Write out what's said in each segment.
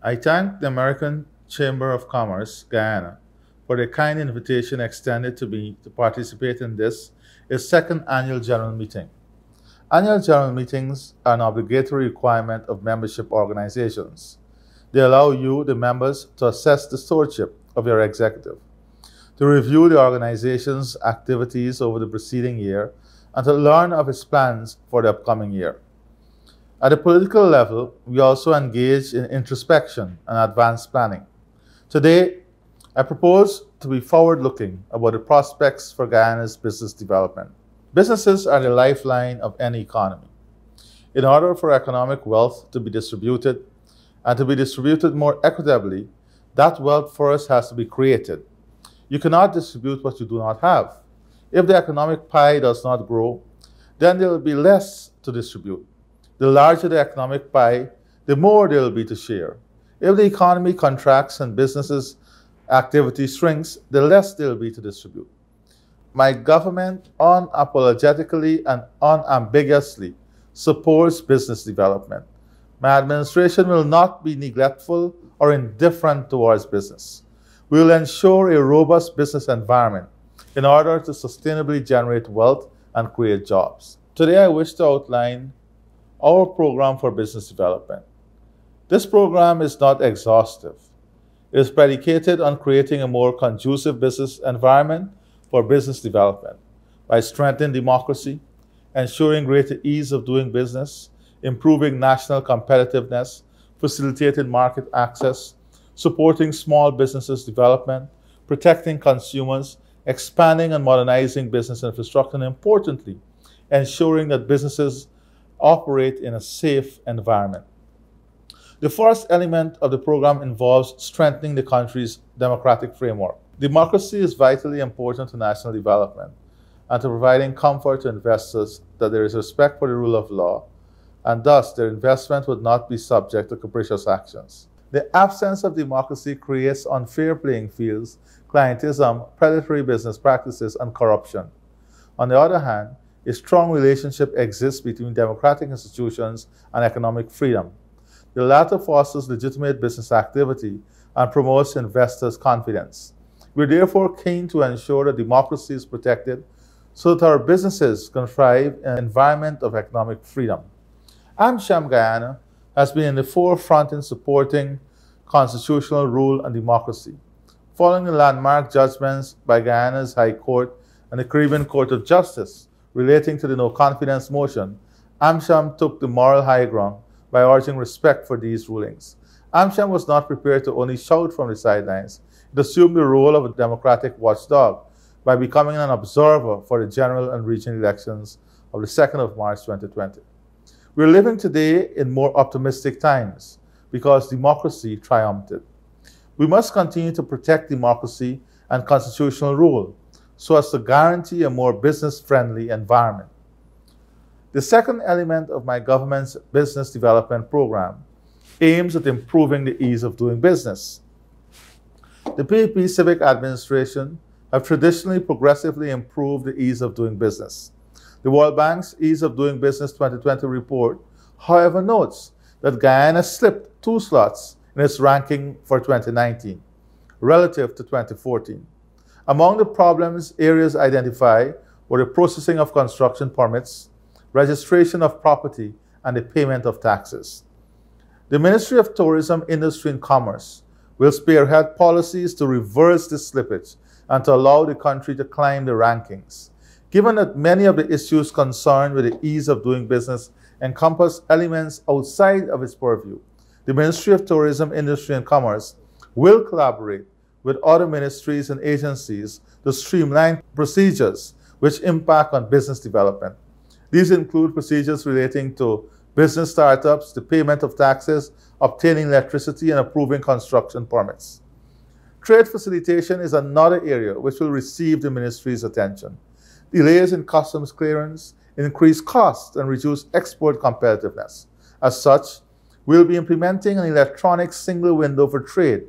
I thank the American Chamber of Commerce, Guyana, for the kind invitation extended to me to participate in this, its second annual general meeting. Annual general meetings are an obligatory requirement of membership organizations. They allow you, the members, to assess the stewardship of your executive, to review the organization's activities over the preceding year, and to learn of its plans for the upcoming year. At the political level, we also engage in introspection and advanced planning. Today, I propose to be forward looking about the prospects for Guyana's business development. Businesses are the lifeline of any economy. In order for economic wealth to be distributed and to be distributed more equitably, that wealth first has to be created. You cannot distribute what you do not have. If the economic pie does not grow, then there will be less to distribute. The larger the economic pie, the more there will be to share. If the economy contracts and businesses activity shrinks, the less there will be to distribute. My government unapologetically and unambiguously supports business development. My administration will not be neglectful or indifferent towards business. We will ensure a robust business environment in order to sustainably generate wealth and create jobs. Today, I wish to outline our program for business development. This program is not exhaustive. It is predicated on creating a more conducive business environment for business development by strengthening democracy, ensuring greater ease of doing business, improving national competitiveness, facilitating market access, supporting small businesses development, protecting consumers, expanding and modernizing business infrastructure, and importantly, ensuring that businesses operate in a safe environment. The first element of the program involves strengthening the country's democratic framework. Democracy is vitally important to national development and to providing comfort to investors that there is respect for the rule of law and thus their investment would not be subject to capricious actions. The absence of democracy creates unfair playing fields, clientism, predatory business practices, and corruption. On the other hand, a strong relationship exists between democratic institutions and economic freedom. The latter fosters legitimate business activity and promotes investors' confidence. We're therefore keen to ensure that democracy is protected so that our businesses can thrive in an environment of economic freedom. AmCham Guyana has been in the forefront in supporting constitutional rule and democracy. Following the landmark judgments by Guyana's High Court and the Caribbean Court of Justice relating to the no confidence motion, AmCham took the moral high ground by urging respect for these rulings. AmCham was not prepared to only shout from the sidelines, it assumed the role of a democratic watchdog by becoming an observer for the general and regional elections of the 2nd of March 2020. We're living today in more optimistic times because democracy triumphed. We must continue to protect democracy and constitutional rule so as to guarantee a more business friendly environment. The second element of my government's business development program aims at improving the ease of doing business. The PPP Civic Administration have traditionally progressively improved the ease of doing business. The World Bank's Ease of Doing Business 2020 report, however, notes that Guyana slipped two slots in its ranking for 2019 relative to 2014. Among the problems areas identified were the processing of construction permits, registration of property, and the payment of taxes. The Ministry of Tourism, Industry and Commerce will spearhead policies to reverse this slippage and to allow the country to climb the rankings. Given that many of the issues concerned with the ease of doing business encompass elements outside of its purview, the Ministry of Tourism, Industry and Commerce will collaborate with other ministries and agencies to streamline procedures which impact on business development. These include procedures relating to business startups, the payment of taxes, obtaining electricity, and approving construction permits. Trade facilitation is another area which will receive the ministry's attention. Delays in customs clearance increase costs and reduce export competitiveness. As such, we'll be implementing an electronic single window for trade,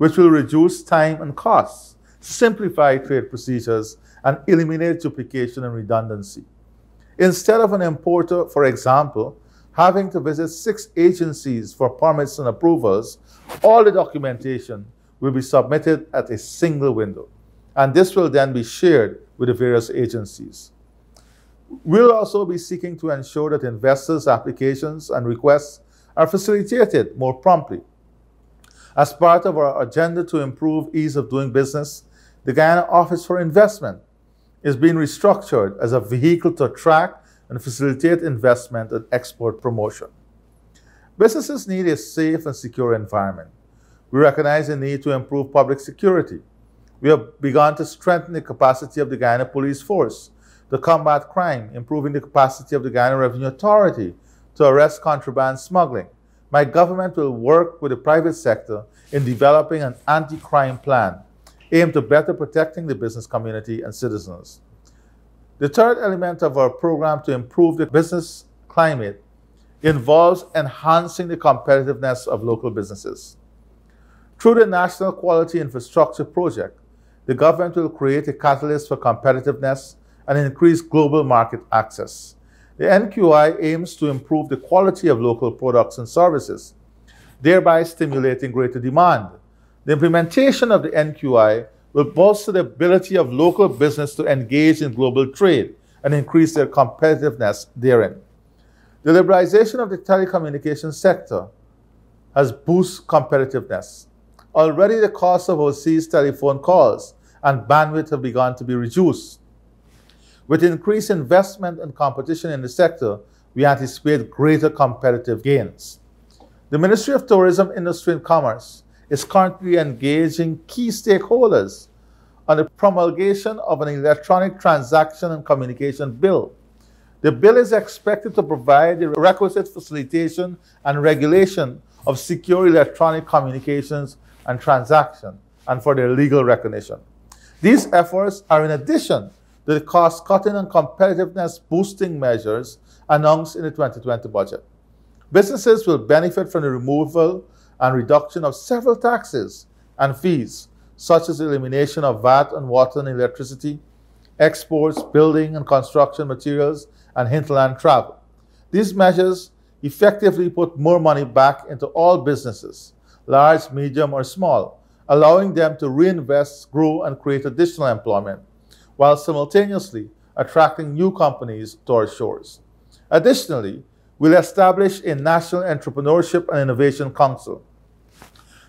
which will reduce time and costs, simplify trade procedures, and eliminate duplication and redundancy. Instead of an importer, for example, having to visit six agencies for permits and approvals, all the documentation will be submitted at a single window. And this will then be shared with the various agencies. We'll also be seeking to ensure that investors' applications and requests are facilitated more promptly. As part of our agenda to improve ease of doing business, the Guyana Office for Investment is being restructured as a vehicle to attract and facilitate investment and export promotion. Businesses need a safe and secure environment. We recognize the need to improve public security. We have begun to strengthen the capacity of the Guyana Police Force to combat crime, improving the capacity of the Guyana Revenue Authority to arrest contraband smuggling. My government will work with the private sector in developing an anti-crime plan aimed to better protecting the business community and citizens. The third element of our program to improve the business climate involves enhancing the competitiveness of local businesses. Through the National Quality Infrastructure Project, the government will create a catalyst for competitiveness and increase global market access. The NQI aims to improve the quality of local products and services, thereby stimulating greater demand. The implementation of the NQI will bolster the ability of local business to engage in global trade and increase their competitiveness therein. The liberalization of the telecommunications sector has boosted competitiveness. Already the cost of overseas telephone calls and bandwidth have begun to be reduced. With increased investment and competition in the sector, we anticipate greater competitive gains. The Ministry of Tourism, Industry and Commerce is currently engaging key stakeholders on the promulgation of an electronic transaction and communication bill. The bill is expected to provide the requisite facilitation and regulation of secure electronic communications and transaction and for their legal recognition. These efforts are in addition the cost-cutting and competitiveness boosting measures announced in the 2020 budget. Businesses will benefit from the removal and reduction of several taxes and fees, such as elimination of VAT on water and electricity, exports, building and construction materials, and hinterland travel. These measures effectively put more money back into all businesses, large, medium, or small, allowing them to reinvest, grow, and create additional employment, while simultaneously attracting new companies to our shores. Additionally, we'll establish a National Entrepreneurship and Innovation Council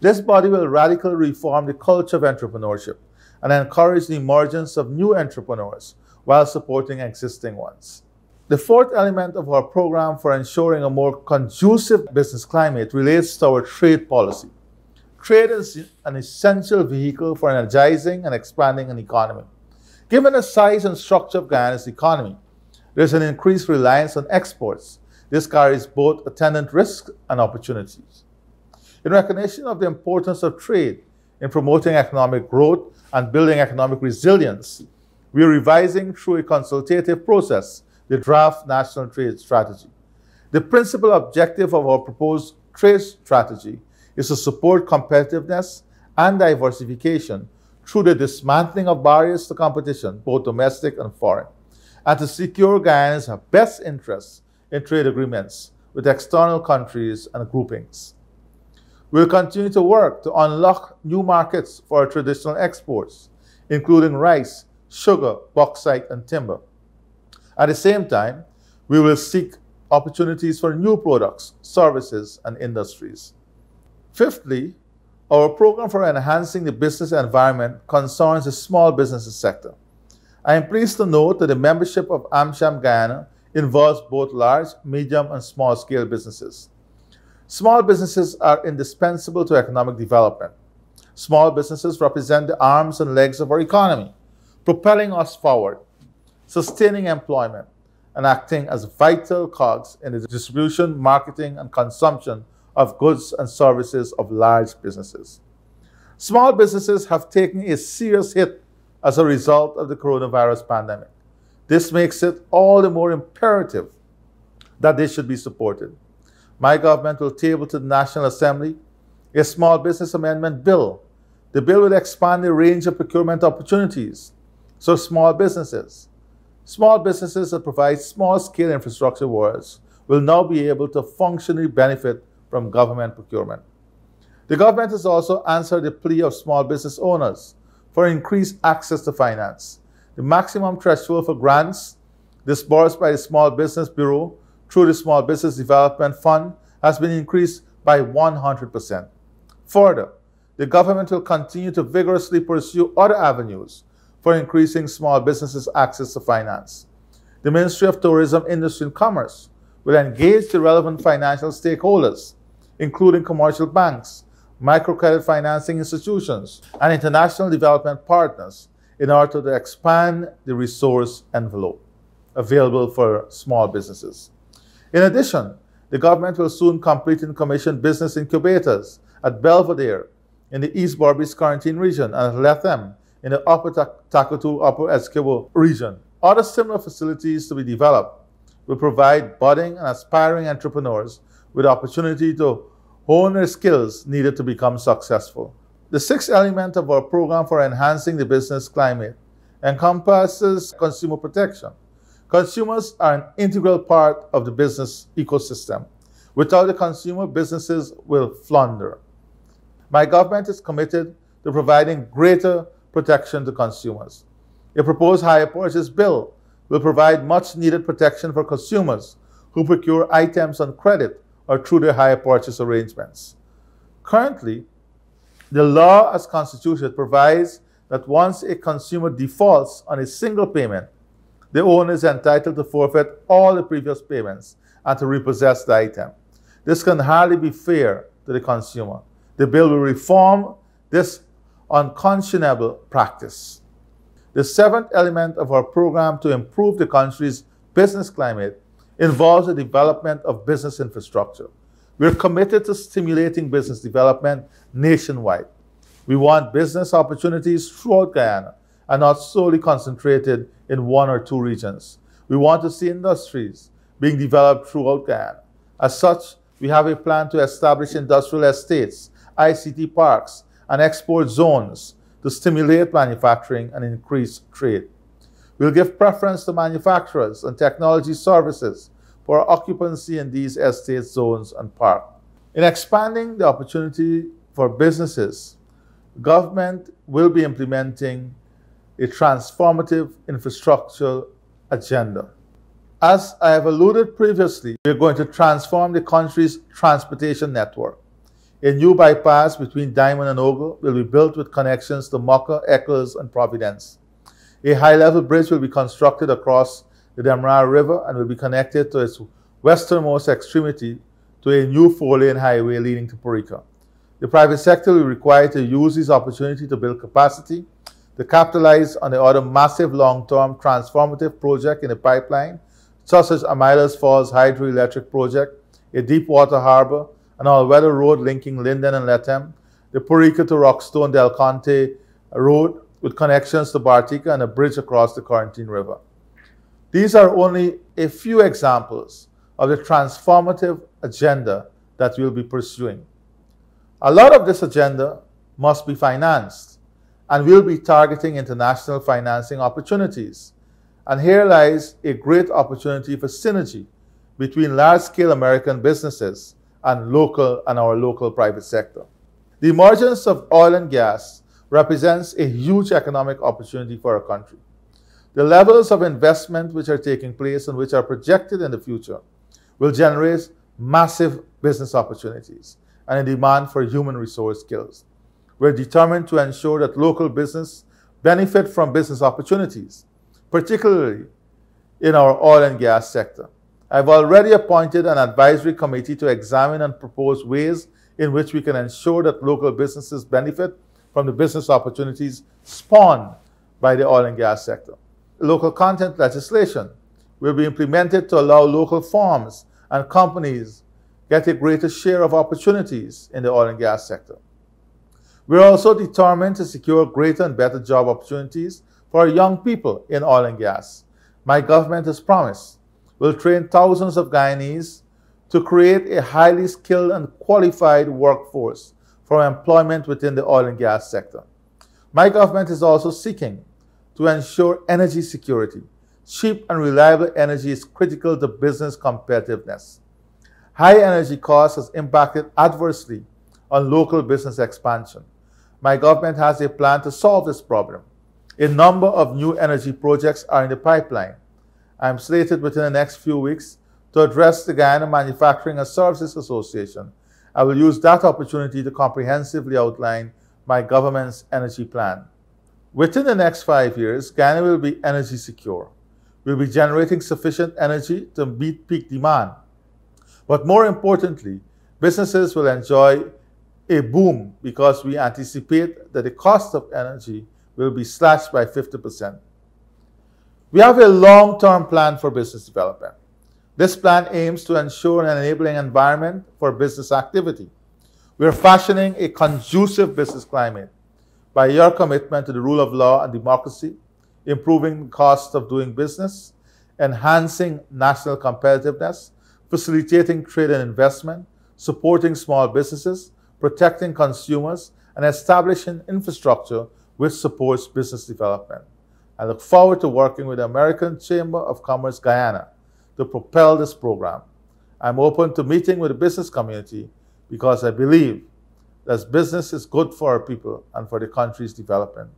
this body will radically reform the culture of entrepreneurship and encourage the emergence of new entrepreneurs while supporting existing ones. The fourth element of our program for ensuring a more conducive business climate relates to our trade policy. Trade is an essential vehicle for energizing and expanding an economy. Given the size and structure of Guyana's economy, there's an increased reliance on exports. This carries both attendant risks and opportunities. In recognition of the importance of trade in promoting economic growth and building economic resilience, we are revising through a consultative process the draft National Trade Strategy. The principal objective of our proposed trade strategy is to support competitiveness and diversification through the dismantling of barriers to competition, both domestic and foreign, and to secure Guyana's best interests in trade agreements with external countries and groupings. We'll continue to work to unlock new markets for our traditional exports, including rice, sugar, bauxite, and timber. At the same time, we will seek opportunities for new products, services, and industries. Fifthly, our program for enhancing the business environment concerns the small businesses sector. I am pleased to note that the membership of AmCham Guyana involves both large, medium, and small scale businesses. Small businesses are indispensable to economic development. Small businesses represent the arms and legs of our economy, propelling us forward, sustaining employment, and acting as vital cogs in the distribution, marketing, and consumption of goods and services of large businesses. Small businesses have taken a serious hit as a result of the coronavirus pandemic. This makes it all the more imperative that they should be supported my government will table to the National Assembly a small business amendment bill. The bill will expand the range of procurement opportunities so small businesses, small businesses that provide small scale infrastructure works will now be able to functionally benefit from government procurement. The government has also answered the plea of small business owners for increased access to finance. The maximum threshold for grants disbursed by the Small Business Bureau through the Small Business Development Fund has been increased by 100%. Further, the government will continue to vigorously pursue other avenues for increasing small businesses' access to finance. The Ministry of Tourism, Industry and Commerce will engage the relevant financial stakeholders, including commercial banks, microcredit financing institutions, and international development partners in order to expand the resource envelope available for small businesses. In addition, the government will soon complete and commission business incubators at Belvedere in the East Berbice Corentyne region and at Lethem in the Upper Takutu, Upper Essequibo region. Other similar facilities to be developed will provide budding and aspiring entrepreneurs with opportunity to hone their skills needed to become successful. The sixth element of our program for enhancing the business climate encompasses consumer protection. Consumers are an integral part of the business ecosystem. Without the consumer, businesses will flounder. My government is committed to providing greater protection to consumers. A proposed hire purchase bill will provide much needed protection for consumers who procure items on credit or through their hire purchase arrangements. Currently, the law as constituted provides that once a consumer defaults on a single payment, the owner is entitled to forfeit all the previous payments and to repossess the item. This can hardly be fair to the consumer. The bill will reform this unconscionable practice. The seventh element of our program to improve the country's business climate involves the development of business infrastructure. We're committed to stimulating business development nationwide. We want business opportunities throughout Guyana and not solely concentrated in one or two regions. We want to see industries being developed throughout Guyana. As such, we have a plan to establish industrial estates, ICT parks, and export zones to stimulate manufacturing and increase trade. We'll give preference to manufacturers and technology services for occupancy in these estate zones and parks. In expanding the opportunity for businesses, government will be implementing a transformative infrastructure agenda. As I have alluded previously, we are going to transform the country's transportation network. A new bypass between Diamond and Ogle will be built with connections to Mocha, Eccles, and Providence. A high-level bridge will be constructed across the Demerara River and will be connected to its westernmost extremity to a new four-lane highway leading to Parika. The private sector will be required to use this opportunity to build capacity to capitalize on the other massive long-term transformative project in the pipeline, such as Amaila Falls Hydroelectric Project, a deep water harbor, an all-weather road linking Linden and Lethem, the Parika to Rockstone Del Conte road with connections to Bartica and a bridge across the Corentyne River. These are only a few examples of the transformative agenda that we'll be pursuing. A lot of this agenda must be financed and we'll be targeting international financing opportunities. And here lies a great opportunity for synergy between large-scale American businesses and local and our local private sector. The emergence of oil and gas represents a huge economic opportunity for our country. The levels of investment which are taking place and which are projected in the future will generate massive business opportunities and a demand for human resource skills. We're determined to ensure that local business benefit from business opportunities, particularly in our oil and gas sector. I've already appointed an advisory committee to examine and propose ways in which we can ensure that local businesses benefit from the business opportunities spawned by the oil and gas sector. Local content legislation will be implemented to allow local firms and companies get a greater share of opportunities in the oil and gas sector. We're also determined to secure greater and better job opportunities for young people in oil and gas. My government has promised will train thousands of Guyanese to create a highly skilled and qualified workforce for employment within the oil and gas sector. My government is also seeking to ensure energy security, cheap and reliable energy is critical to business competitiveness. High energy costs has impacted adversely on local business expansion. My government has a plan to solve this problem. A number of new energy projects are in the pipeline. I am slated within the next few weeks to address the Guyana Manufacturing and Services Association. I will use that opportunity to comprehensively outline my government's energy plan. Within the next five years, Guyana will be energy secure. We'll be generating sufficient energy to meet peak demand. But more importantly, businesses will enjoy a boom because we anticipate that the cost of energy will be slashed by 50%. We have a long-term plan for business development. This plan aims to ensure an enabling environment for business activity. We are fashioning a conducive business climate by your commitment to the rule of law and democracy, improving the cost of doing business, enhancing national competitiveness, facilitating trade and investment, supporting small businesses, protecting consumers, and establishing infrastructure which supports business development. I look forward to working with the American Chamber of Commerce Guyana to propel this program. I'm open to meeting with the business community because I believe that business is good for our people and for the country's development.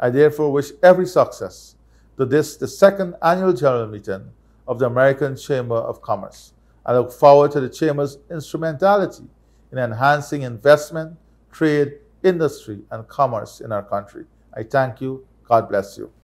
I therefore wish every success to this, the second annual general meeting of the American Chamber of Commerce. I look forward to the Chamber's instrumentality in enhancing investment, trade, industry, and commerce in our country. I thank you. God bless you.